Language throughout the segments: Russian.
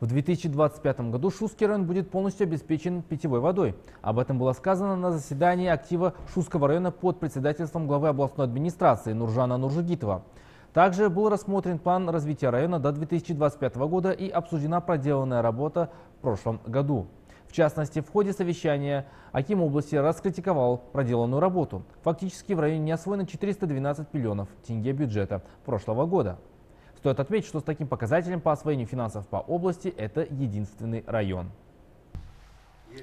В 2025 году Шустский район будет полностью обеспечен питьевой водой. Об этом было сказано на заседании актива Шустского района под председательством главы областной администрации Нуржана Нуржигитова. Также был рассмотрен план развития района до 2025 года и обсуждена проделанная работа в прошлом году. В частности, в ходе совещания Аким области раскритиковал проделанную работу. Фактически в районе не освоено 412 миллионов тенге бюджета прошлого года. Стоит отметить, что с таким показателем по освоению финансов по области это единственный район.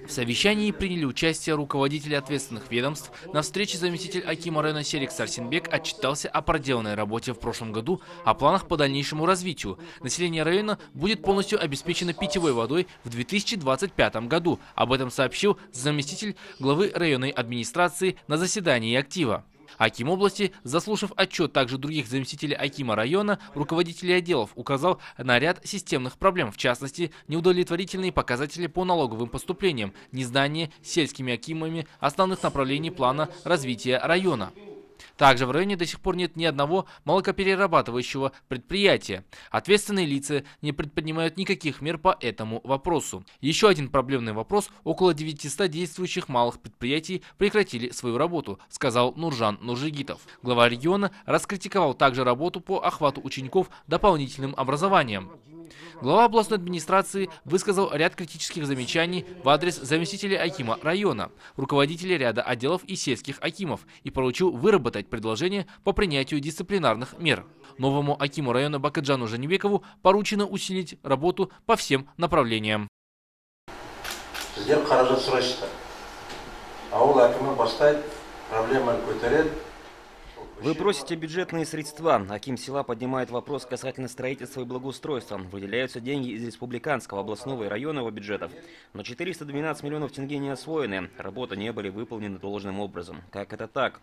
В совещании приняли участие руководители ответственных ведомств. На встрече заместитель Акима района Серик Сарсенбек отчитался о проделанной работе в прошлом году, о планах по дальнейшему развитию. Население района будет полностью обеспечено питьевой водой в 2025 году. Об этом сообщил заместитель главы районной администрации на заседании актива. Аким области, заслушав отчет также других заместителей Акима района, руководителей отделов указал на ряд системных проблем, в частности, неудовлетворительные показатели по налоговым поступлениям, незнание сельскими Акимами основных направлений плана развития района. Также в районе до сих пор нет ни одного молокоперерабатывающего предприятия. Ответственные лица не предпринимают никаких мер по этому вопросу. Еще один проблемный вопрос – около 900 действующих малых предприятий прекратили свою работу, сказал Нуржан Нуржигитов. Глава региона раскритиковал также работу по охвату учеников дополнительным образованием. Глава областной администрации высказал ряд критических замечаний в адрес заместителя Акима района, руководителей ряда отделов и сельских Акимов и поручил выработать предложение по принятию дисциплинарных мер. Новому Акиму района Бакаджану Жанибекову поручено усилить работу по всем направлениям. Вы просите бюджетные средства. Аким села поднимает вопрос касательно строительства и благоустройства. Выделяются деньги из республиканского, областного и районного бюджетов. Но 412 миллионов тенге не освоены. Работы не были выполнены должным образом. Как это так?